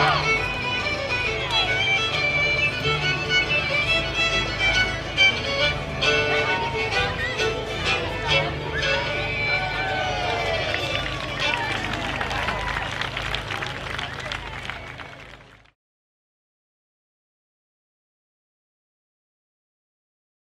Yeah!